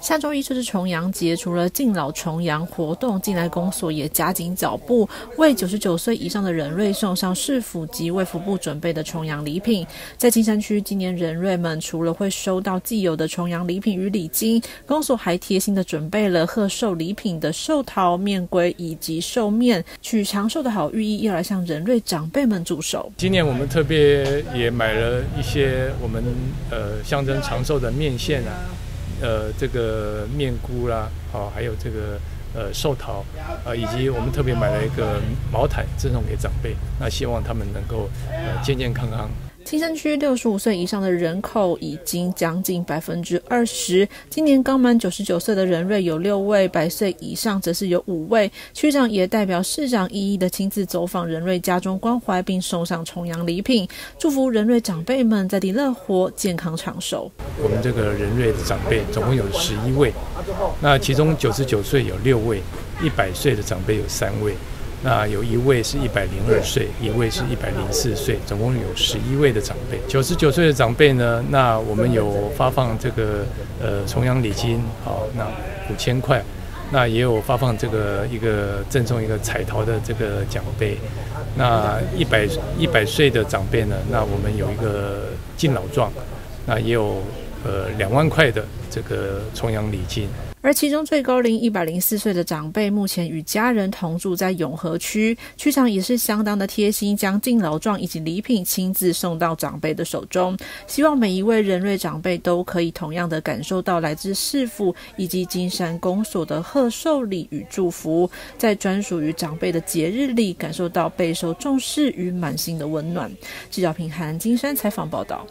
下周一就是重阳节，除了敬老重阳活动，进来公所也加紧脚步，为九十九岁以上的人瑞送上市府及卫福部准备的重阳礼品。在金山区，今年人瑞们除了会收到既有的重阳礼品与礼金，公所还贴心的准备了贺寿礼品的寿桃、面龟以及寿面，取长寿的好寓意，要来向人瑞长辈们祝寿。今年我们特别也买了一些我们呃象征长寿的面线啊。呃，这个面菇啦，好，还有这个呃寿桃，啊，以及我们特别买了一个毛毯赠送给长辈，那希望他们能够呃健健康康。青山区六十五岁以上的人口已经将近百分之二十。今年刚满九十九岁的人瑞有六位，百岁以上则是有五位。区长也代表市长一一的亲自走访人瑞家中关怀，并送上重阳礼品，祝福人瑞长辈们在地乐活、健康长寿。我们这个人瑞的长辈总共有十一位，那其中九十九岁有六位，一百岁的长辈有三位。那有一位是一百零二岁，一位是一百零四岁，总共有十一位的长辈。九十九岁的长辈呢，那我们有发放这个呃重阳礼金，好，那五千块，那也有发放这个一个赠送一个彩陶的这个奖杯。那一百一百岁的长辈呢，那我们有一个敬老状，那也有呃两万块的这个重阳礼金。而其中最高龄一百零四岁的长辈，目前与家人同住在永和区，区长也是相当的贴心，将敬老状以及礼品亲自送到长辈的手中，希望每一位仁瑞长辈都可以同样的感受到来自市府以及金山公所的贺寿礼与祝福，在专属于长辈的节日里，感受到备受重视与满心的温暖。记者平涵金山采访报道。